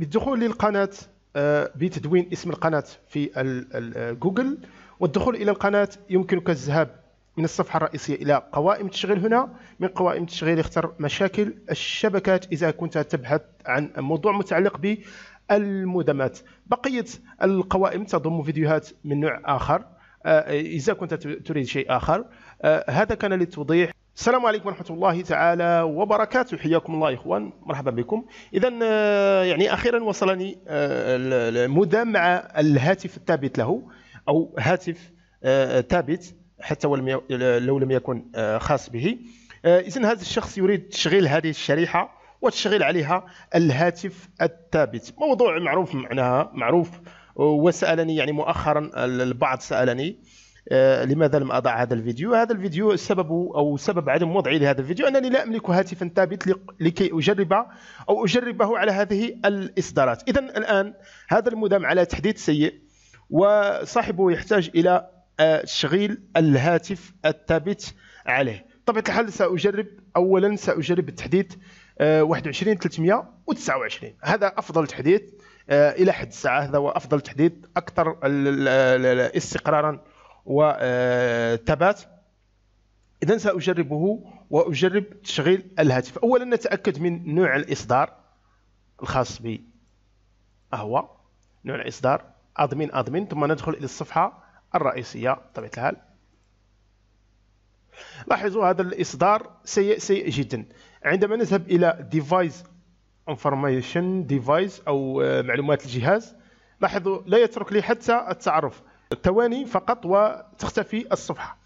بالدخول للقناة آه، بتدوين اسم القناة في جوجل. والدخول إلى القناة يمكنك الذهاب من الصفحة الرئيسية إلى قوائم التشغيل هنا. من قوائم التشغيل اختر مشاكل الشبكات إذا كنت تبحث عن موضوع متعلق بالمدمات. بقية القوائم تضم فيديوهات من نوع آخر آه، إذا كنت تريد شيء آخر آه، هذا كان للتوضيح السلام عليكم ورحمة الله تعالى وبركاته. حياكم الله إخوان. مرحبا بكم. إذا آه، يعني أخيرا وصلني المدام مع الهاتف الثابت له أو هاتف ثابت حتى لو لم يكن خاص به. إذا هذا الشخص يريد تشغيل هذه الشريحة وتشغيل عليها الهاتف الثابت. موضوع معروف معناها معروف وسألني يعني مؤخرا البعض سألني آه، لماذا لم أضع هذا الفيديو؟ هذا الفيديو السبب أو سبب عدم وضعي لهذا الفيديو أنني لا أملك هاتفا ثابت لكي أجرب أو أجربه على هذه الإصدارات. اذا الآن هذا المدام على تحديث سيء وصاحبه يحتاج إلى آه، تشغيل الهاتف الثابت عليه. طبعا الحال سأجرب اولا سأجرب التحديث 21 329 هذا أفضل تحديث آه، إلى حد الساعة. هذا هو أفضل تحديث أكثر استقرارا وثبات اذا سأجربه وأجرب تشغيل الهاتف. اولا نتأكد من نوع الإصدار الخاص ب هو نوع الإصدار. admin admin ثم ندخل إلى الصفحة الرئيسية. بطبيعه الحال. لاحظوا هذا الإصدار سيء سيء جدا. عندما نذهب إلى device information device أو آه، معلومات الجهاز لاحظوا لا يترك لي حتى التعرف. ثواني فقط وتختفي الصفحة.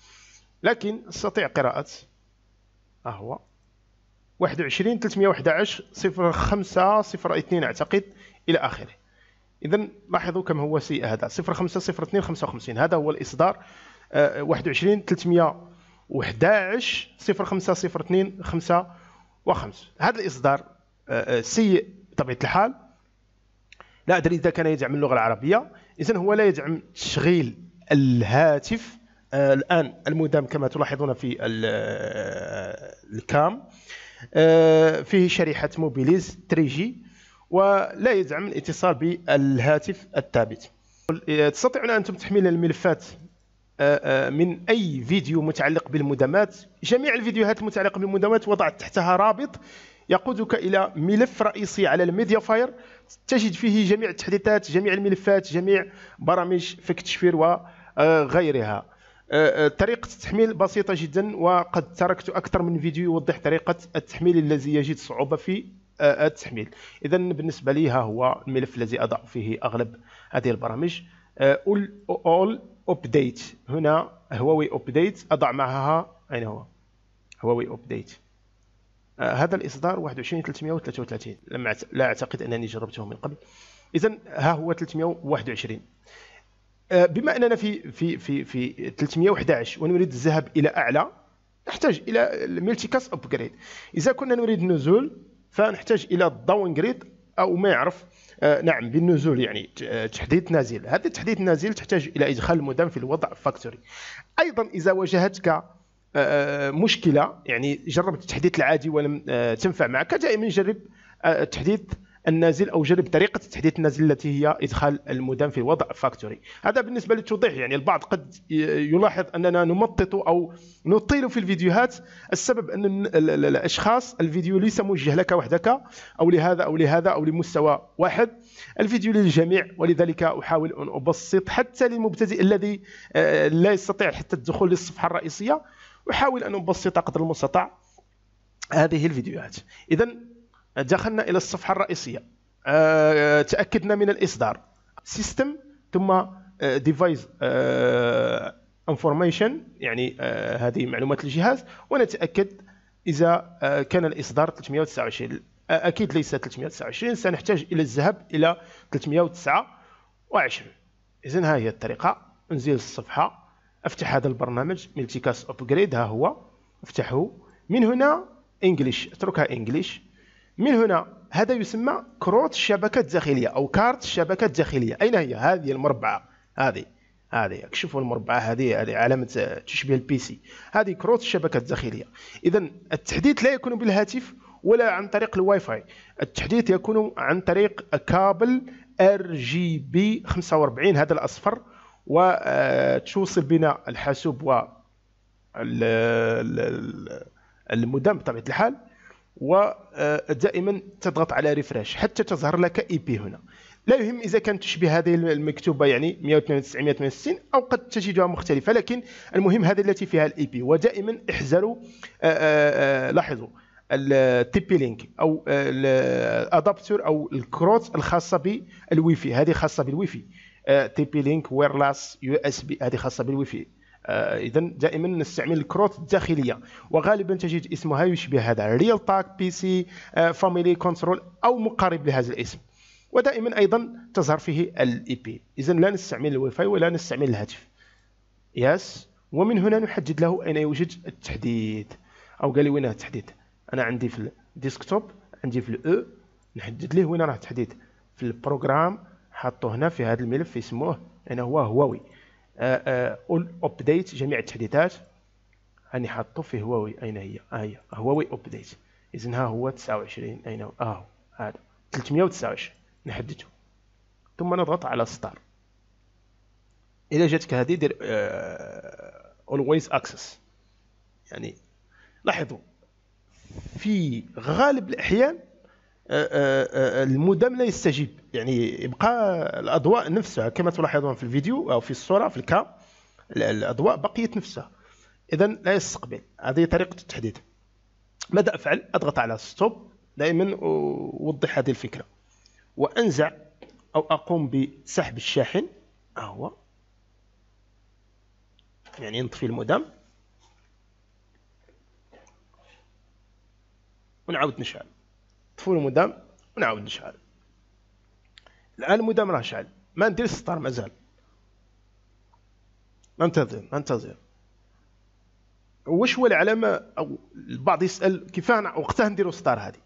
لكن استطيع قراءة ها هو 21 311 05 02 اعتقد إلى آخره. اذا لاحظوا كم هو سيء هذا. 05 02 55 هذا هو الإصدار. 21 311 05 02 5 وخمس هذا الإصدار آه، آه، سيء بطبيعة الحال. لا أدري إذا كان يدعم اللغة العربية. إذا هو لا يدعم تشغيل الهاتف آه، الآن المودم كما تلاحظون في الكام فيه شريحة موبيليز 3G ولا يدعم الاتصال بالهاتف الثابت. تستطيعون أنتم تحميل الملفات آه، آه، من أي فيديو متعلق بالمودمات؟ جميع الفيديوهات المتعلقة بالمودمات وضعت تحتها رابط يقودك إلى ملف رئيسي على الميديا فاير. تجد فيه جميع التحديثات جميع الملفات جميع برامج فك التشفير وغيرها آه، طريقة التحميل بسيطة جدا وقد تركت أكثر من فيديو يوضح طريقة التحميل الذي يجد صعوبة في التحميل. إذا بالنسبة لي ها هو الملف الذي أضع فيه أغلب هذه البرامج. all update هنا هواوي update أضع معها أين هو؟ هواوي آه هذا الإصدار 21333 لم لا أعتقد أنني جربته من قبل. اذا ها هو 321 آه بما أننا في في في في 311 ونريد الذهاب إلى أعلى نحتاج إلى ال multicast upgrade إذا كنا نريد النزول فنحتاج إلى ال downgrade أو ما يعرف. آه، نعم بالنزول يعني آه، تحديث نازل. هذا التحديث النازل تحتاج إلى إدخال المودم في الوضع factory أيضا إذا واجهتك آه، مشكلة. يعني جربت التحديث العادي ولم تنفع معك. دائما جرب التحديث النازل أو جرب طريقة التحديث النازل التي هي إدخال المدام في وضع فاكتوري هذا بالنسبة للتوضيح. يعني البعض قد يلاحظ أننا نمطط أو نطيل في الفيديوهات. السبب أن الأشخاص الفيديو ليس موجه لك وحدك أو لهذا أو لهذا أو لمستوى واحد. الفيديو للجميع. ولذلك أحاول أن أبسط حتى للمبتدئ الذي آه، لا يستطيع حتى الدخول للصفحة الرئيسية. أحاول أن أبسط قدر المستطاع هذه الفيديوهات. اذا دخلنا إلى الصفحة الرئيسية. آه، تأكدنا من الإصدار. system ثم device آه، information آه، يعني هذه معلومات الجهاز. ونتأكد إذا كان الإصدار 329 أكيد ليس 329 سنحتاج إلى الذهاب إلى 329 اذا ها هي الطريقة. أنزل الصفحة. أفتح هذا البرنامج multicast upgrade ها هو. أفتحه. من هنا English. أتركها English. من هنا هذا يسمى كروت الشبكة الداخلية أو كارت الشبكة الداخلية أين هي؟ هذه المربعة. هذه. هذه. شوفوا المربعة هذه هذه علامة تشبه ال PC هذه كروت الشبكة الداخلية إذا التحديث لا يكون بالهاتف ولا عن طريق الواي فاي التحديث يكون عن طريق كابل RJ 45 هذا الأصفر. وتوصل بين الحاسوب و المودم بطبيعة الحال ودائما تضغط على refresh حتى تظهر لك IP هنا. لا يهم إذا كانت تشبه هذه المكتوبة يعني 192 168 أو قد تجدها مختلفة لكن المهم هذه التي فيها ال IP. ودائما احذروا لاحظوا ال TP-Link أو ال adaptateur أو الكروت الخاصة بالوي في هذه خاصة بالوي في تي بي لينك ويرلاس يو اس بي هذه خاصة بالوي في اذا دائما نستعمل الكروت الداخلية. وغالبا تجد اسمها يشبه هذا Realtek PCIe Family Controller أو مقارب لهذا الاسم. ودائما أيضا تظهر فيه ال IP اذا لا نستعمل الواي فاي ولا نستعمل الهاتف. yes ومن هنا نحدد له أين يوجد التحديث. أو قال لي وين التحديث؟ أنا عندي في ال desktop عندي في الاو نحدد ليه وين راه التحديث. في ال programme حاطه هنا في هذا الملف يسموه أنا هو هواوي. أول update جميع التحديثات راني حاطه في هواوي. أين هي؟ ها هي. هواوي update اذا ها هو 29 أين هو؟ آه هذا. 329 نحدده ثم نضغط على start إلا جاتك هذه دير always access يعني لاحظوا في غالب الأحيان آه، آه، آه، المودم لا يستجيب. يعني يبقى الأضواء نفسها كما تلاحظون في الفيديو أو في الصورة في ال cam الأضواء بقيت نفسها. اذا لا يستقبل. هذه طريقة التحديد. ماذا افعل أضغط على stop دائما أوضح هذه الفكرة. وأنزع أو أقوم بسحب الشاحن. هو. يعني نطفي المودم ونعاود نشعل طفو المدام ونعاود نشعل. الآن المدام راه شعل. ما ندير ستار مازال. ننتظر ننتظر. واش هو العلامة أو البعض يسأل كيف وقتها نديرو ستار هذه؟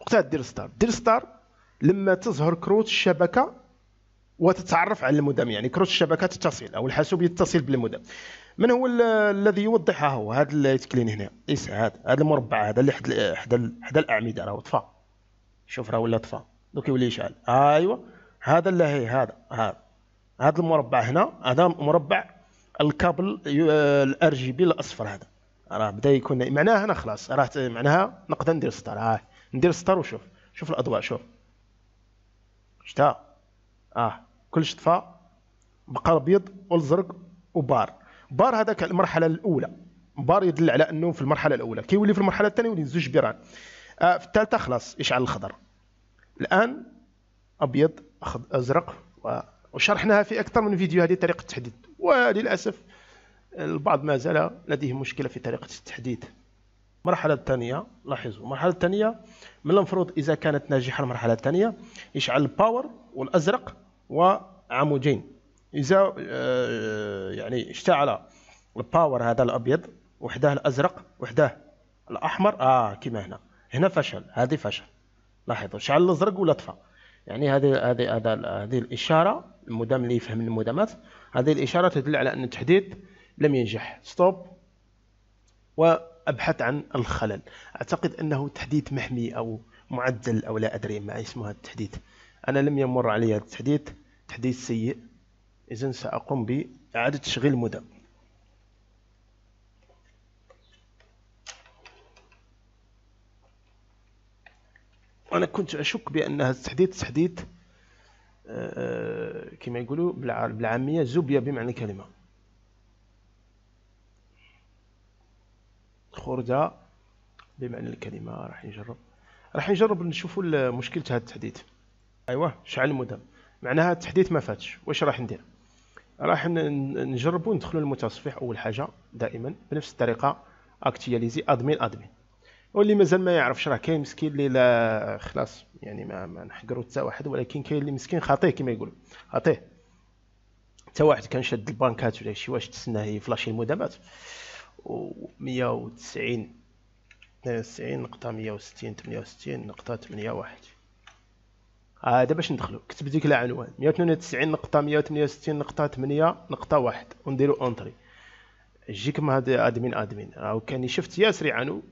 وقتها دير ستار دير ستار لما تظهر كروت الشبكة وتتعرف على المدام. يعني كروت الشبكة تتصل أو الحاسوب يتصل بالمدام. من هو الذي يوضحها هو؟ هذا اللي يتكلين هنا. ليس هذا المربع. هذا اللي حدا حدا الأعمدة. راه طفى شوف راه ولا طفى. دوك يولي يشعل. ايوا هذا اللي هي هذا هذا. هذا المربع هنا هذا مربع الكابل الار جي بي الأصفر هذا. راه بدا يكون معناها هنا خلاص راه معناها نقدر ندير start. ها ندير start وشوف. شوف الأضواء شوف. شتا. آه كلش طفى بقى أبيض والزرق و barre. barre هذاك المرحلة الأولى. barre يدل على أنه في المرحلة الأولى. كيولي في المرحلة الثانية يولي زوج بيران. آه في الثالثه خلاص يشعل الخضر. الآن أبيض أزرق وشرحناها في أكثر من فيديو. هذه طريقة التحديد. وللأسف البعض ما زال لديه مشكلة في طريقة التحديد. المرحلة الثانية لاحظوا المرحلة الثانية من المفروض إذا كانت ناجحة المرحلة الثانية يشعل ال power والأزرق وعمودين. إذا آه، يعني اشتعل ال power هذا الأبيض وحده الأزرق وحده الأحمر آه كما هنا. هنا فشل هذه فشل. لاحظوا شعل الازرق طفى؟ يعني هذه هذه هذه الإشارة المدام اللي يفهم المدامات هذه الإشارة تدل على أن التحديث لم ينجح. ستوب. وأبحث عن الخلل. أعتقد أنه تحديث محمي أو معدل أو لا أدري ما اسمه التحديث أنا لم يمر علي هذا التحديث تحديث سيء. إذن سأقوم بإعادة تشغيل المودم أنا كنت أشك بأن هذا التحديث تحديث آه، كما يقولوا بالعامية زوبيا بمعنى الكلمة خردة بمعنى الكلمة راح نجرب راح نجرب نشوفوا مشكلة هذا التحديث. أيوة شعل المودم معناها التحديث ما فاتش. واش راح ندير؟ راح نجربوا ندخلوا المتصفح أول حاجة دائما بنفس الطريقة اكتياليزي ادمين ادمين واللي مازال ما يعرفش راه كاين مسكين اللي لا خلاص يعني ما, ما نحقروا حتى واحد ولكن كاين اللي مسكين خاطيه كما يقولوا. خاطيه. حتى واحد كان شاد البانكات ولا شي واش تسناه يفلاشي المدامات و 190 92 نقطة 160 68 نقطة 8 واحد. هذا باش ندخلو؟ كتب ديك العنوان. 192 نقطة 168 نقطة 8 نقطة واحد. ونديرو اونتري يجيكم هذا admin admin. راهو كان شفت ياسر يعانو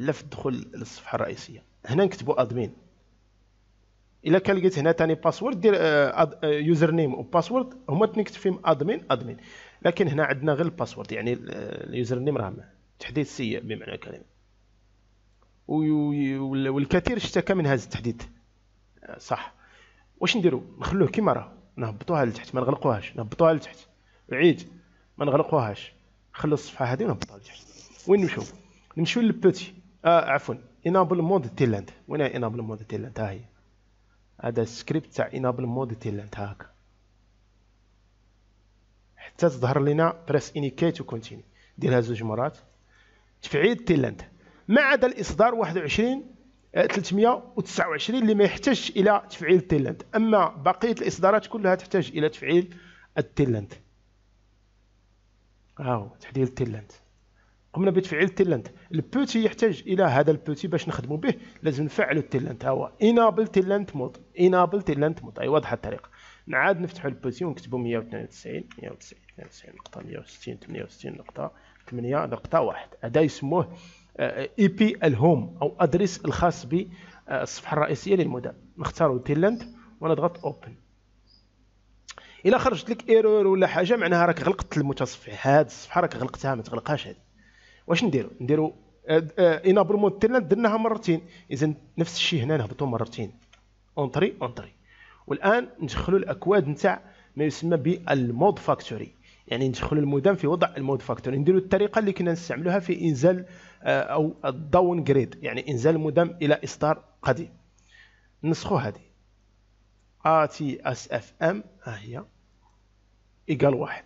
لا في الدخول للصفحة الرئيسية. هنا نكتبوا admin إلا كان لقيت هنا ثاني password دير username و password هما تنكتب فيهم admin admin لكن هنا عندنا غير ال password يعني ال username راه تحديد سيء بمعنى الكلمة. والكثير اشتكى من هذا التحديد آه، صح. واش نديرو نخلوه كيما راه. نهبطوها لتحت ما نغلقوهاش. نهبطوها لتحت. عيد ما نغلقوهاش. نخلو الصفحة هذه ونهبطوها لتحت. وين نمشيو؟ نمشيو لل PuTTY آه عفوا. enable mode telnet وين هي enable mode telnet ها هي هذا السكريبت تاع enable mode telnet هاكا حتى تظهر لنا press any key to continue ديرها زوج مرات. تفعيل telnet ما عدا الإصدار 21 329 آه، اللي ما يحتاجش إلى تفعيل ال telnet أما بقية الإصدارات كلها تحتاج إلى تفعيل ال telnet هاو تحديد ال telnet قمنا بتفعيل ال telnet ال PuTTY يحتاج إلى هذا ال PuTTY باش نخدموا به. لازم نفعلوا ال telnet ها هو enable telnet mode enable telnet mode أي واضحة الطريقة. نعاد نفتحوا ال PuTTY ونكتبوا 192 192 92 نقطة 160 68 نقطة 8 نقطة 1 هذا يسموه IP ال home أو adresse الخاص بالصفحة الرئيسية للمودم نختار telnet ونضغط open الا خرجت لك error ولا حاجة معناها راك غلقت المتصفح. هاد الصفحة راك غلقتها ما تغلقهاش هذه. واش نديرو؟ نديرو enable mode telnet درناها مرتين. إذا نفس الشيء هنا نهبطوا مرتين. entrée entrée والآن ندخلوا الأكواد نتاع ما يسمى بال mode factory. يعني ندخلوا المودم في وضع ال mode factory. نديروا الطريقة اللي كنا نستعملوها في إنزال آه، أو الداون جريد يعني إنزال المودم إلى اصدار قديم. نسخو هذه. ا تي إس إف إم ها هي إيكال واحد.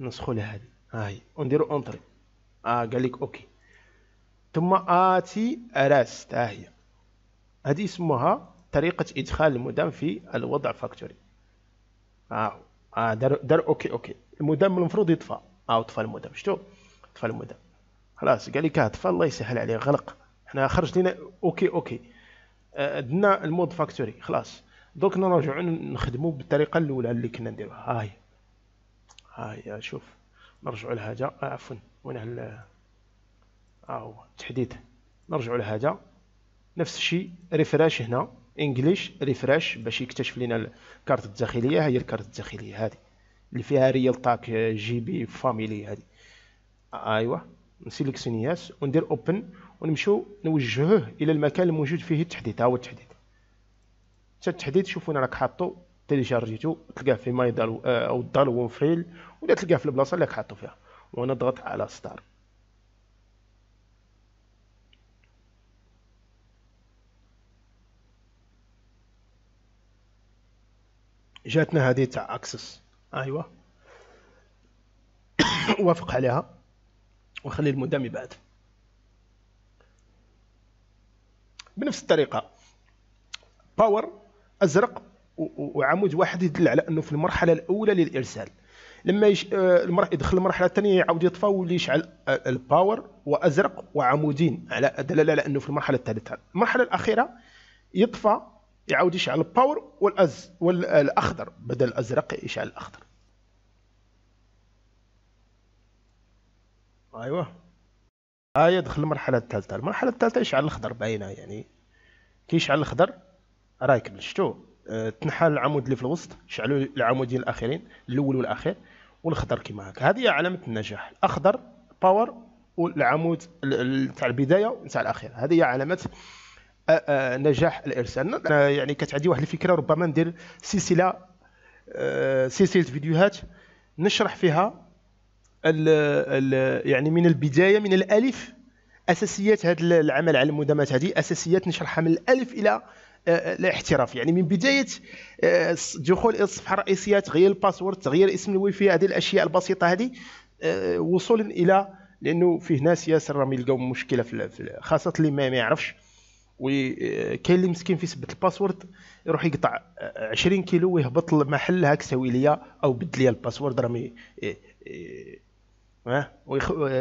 نسخو لها هذه ها هي. ونديرو اونتري آه قال لك أوكي. ثم آتي ها هي. هذه يسموها طريقة إدخال المودم في الوضع فاكتوري آه. آه دار, دار أوكي أوكي. المودم المفروض يطفى. آه طفى المودم شتو؟ طفى المودم خلاص قال لك طفى الله يسهل عليه غلق. حنا خرج لنا OK OK. آه درنا ال mode factory خلاص. دوك نرجعو نخدمو بالطريقة الأولى اللي كنا نديروها. هاي. هاي شوف. نرجعو لهذا. آه عفوا. وين ها هو التحديد نرجعو لهذا نفس الشيء refresh هنا English refresh باش يكتشف لنا الكارت الداخلية. هي الكارت الداخلية هذه اللي فيها Realtek GBE Family هذه. ايوا نسيليكسيوني yes وندير open ونمشيو نوجهوه إلى المكان الموجود فيه التحديث. ها هو التحديث. حتى التحديث شوفوا أنا راك حاطو تيليشارجيتو تلقاه في ماي دال أو دال وفريل ولا تلقاه في البلاصة اللي راك حاطو فيها. ونضغط على start. جاتنا هذه تاع access. ايوا وافق عليها. وخلي المودام يبعد بنفس الطريقة. power أزرق وعمود واحد يدل على أنه في المرحلة الأولى للإرسال. لما يش... آه، يدخل المرحله الثانية يعاود يطفى ويولي يشعل ال power وأزرق وعمودين على دلالة على أنه في المرحلة الثالثة. المرحلة الأخيرة يطفى يعاود يشعل ال power والأز والأخضر بدل الأزرق يشعل الأخضر. أيوة. هاي يدخل المرحلة الثالثة. المرحلة الثالثة يشعل الأخضر باينة يعني. كي يشعل الأخضر راه يكمل أه تنحى العمود اللي في الوسط شعلوا العمودين الأخيرين الأول والأخير والأخضر كيما هكا. هذه علامة النجاح. الأخضر power والعمود تاع البداية وتاع الأخير. هذه هي علامة نجاح الإرسال. يعني كانت عندي واحد الفكرة ربما ندير سلسلة سلسلة فيديوهات نشرح فيها ال ال يعني من البداية من الألف أساسيات هذا العمل على المودامات هذه أساسيات نشرحها من الألف إلى الاحتراف. يعني من بداية دخول الصفحه الرئيسيه تغيير ال password تغيير اسم الواي فاي هذه الأشياء البسيطة هذه وصولا إلى لأنه فيه ناس ياسر راهم يلقاو مشكلة في خاصة اللي ما يعرفش وكاين اللي مسكين في سبت ال password يروح يقطع 20 كيلو ويهبط المحل هاك سوي ليا أو بدل لي ال password راه ها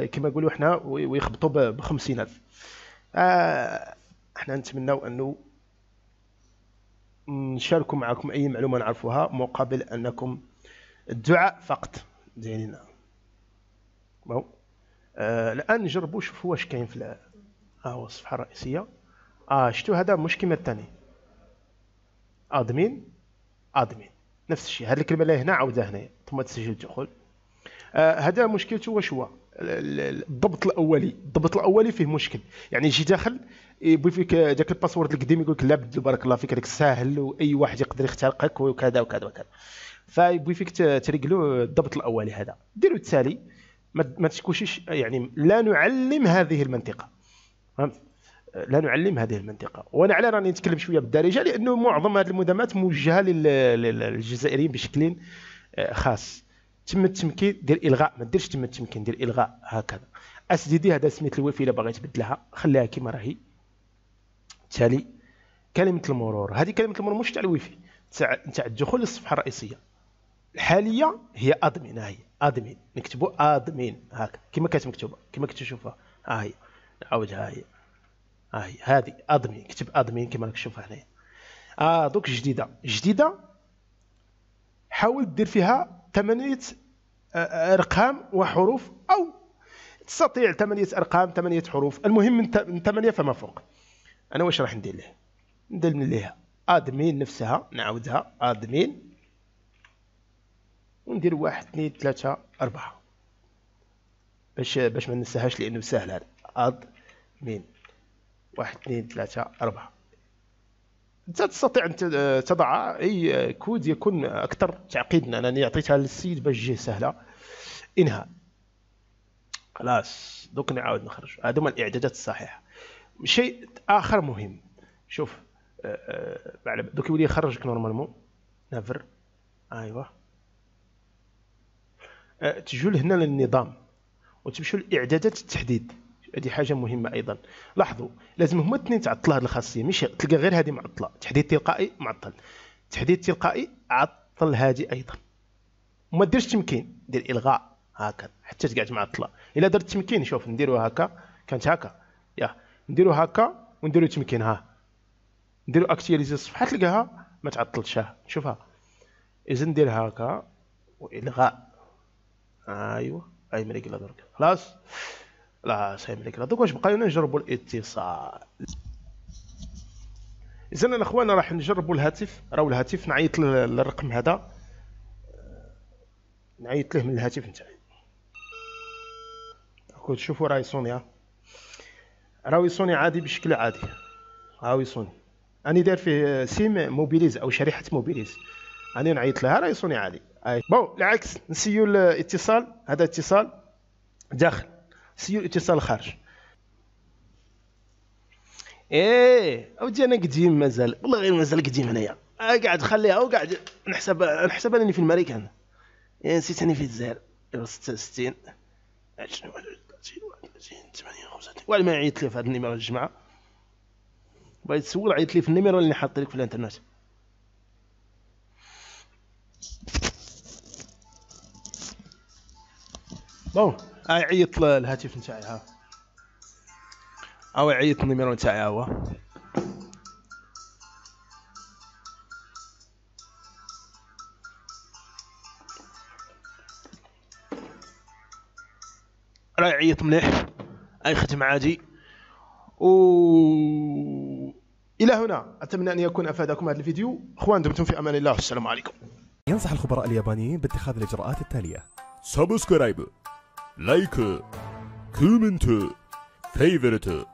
كما نقولوا حنا ويخبطوا ب 50000 آه إحنا نتمناو أنه نشاركوا معكم أي معلومة نعرفوها مقابل أنكم الدعاء فقط. ديالنا آه الآن نجربوا نشوفوا واش كاين في ها هو الصفحه الرئيسيه آه شتو هذا مش كيما الثاني. آدمين. آدمين. نفس الشيء. هذه الكلمة اللي هنا عاودها هنا ثم تسجيل الدخول آه هذا مشكلته واش هو؟ الضبط الأولي. الضبط الأولي فيه مشكل. يعني يجي داخل يبغي فيك ذاك الباسورد القديم يقول لك لا بدلو بارك الله فيك هذاك ساهل وأي واحد يقدر يخترقك وكذا وكذا وكذا. فيبغي فيك تريقلو الضبط الأولي هذا. ديروا التالي ما تكونش يعني لا نعلم هذه المنطقة. فهمت؟ لا نعلم هذه المنطقة. وأنا على راني نتكلم شوية بالدارجة لأنه معظم هذه المودامات موجهة للجزائريين بشكل خاص. تم التمكين دير إلغاء ما ديرش تم التمكين دير إلغاء هكذا. SSID هذا سميت الويفي إلا باغي تبدلها خليها كما راهي. تالي كلمة المرور. هذه كلمة المرور مش تاع الويفي تاع الدخول للصفحة الرئيسية. الحالية هي admin هي. admin نكتبوا admin هكا كما كانت مكتوبه كما كنت تشوفها ها هي. نعاودها هي. ها هي. هذه admin كتب admin كما راك تشوفها هنا آه دوك جديدة. جديدة حاول دير فيها ثمانية أرقام وحروف أو تستطيع ثمانية أرقام ثمانية حروف. المهم من ثمانية فما فوق. أنا واش راح ندير له ندير ليها آدمين نفسها نعاودها آدمين. وندير واحد اثنين ثلاثة أربعة. باش باش ما ننساهاش لأنه سهل هذا. أد مين واحد اثنين ثلاثة أربعة. أنت تستطيع أن تضع أي كود يكون أكثر تعقيدا أنا عطيتها للسيد باش تجيه سهلة. إنهاء خلاص. دوك نعاود نخرج. هذا هما الإعدادات الصحيحة. شيء آخر مهم. شوف أه، أه، دوك يولي يخرجك نورمالمون. نافر. أيوه. أه، تجوا لهنا للنظام. وتمشوا لإعدادات التحديد. هذه حاجة مهمة أيضا. لاحظوا لازم هما الاثنين تعطل هذه الخاصية مش تلقى غير هذه معطلة. تحديد تلقائي معطل. تحديد تلقائي عطل هذه أيضا. وما ديرش تمكين دير إلغاء هكذا حتى تقعد معطله إلا درت تمكين شوف نديروا هكا كانت هكا. يا نديروا هكا ونديروا تمكين ها. نديروا اكتياليزي الصفحة تلقاها ما تعطلش شوفها. اذا ندير هكا وإلغاء. أيوه أي ملي قلنا درك. خلاص؟ لا ملي قلنا درك واش لنا نجربوا الاتصال. اذا الأخوان راح نجربوا الهاتف. راهو الهاتف نعيط للرقم هذا. نعيط له من الهاتف نتاعي. كنت تشوفوا راهي سوني راهو يصوني عادي بشكل عادي. راهو يصوني راني داير فيه SIM موبيليس أو شريحة موبيليس. راني نعيط لها راه يصوني عادي. bon العكس نسيو الاتصال. هذا اتصال داخل. نسيو الاتصال خارج. إيه اودي أنا قديم مازال. والله غير مازال قديم هنايا. آه، قاعد خليها وقاعد نحسب نحسب أنني في الماريكان يا نسيت اني في الجزائر. 66 20 31 31 58 وعلى ما عيط لي في هذا ال numéro الجماعه بغيت تسول عيط لي في ال numéro اللي حاط لك في الإنترنت؟ bon عيط الهاتف نتاعي ها. أو عيط ال numéro نتاعي هو راه يعيط مليح أي ختم عادي. و إلى هنا. أتمنى أن يكون أفادكم هذا الفيديو. أخوان دمتم في أمان الله. والسلام عليكم. ينصح الخبراء اليابانيين باتخاذ الإجراءات التالية. سبسكرايب. like, comment, favorite.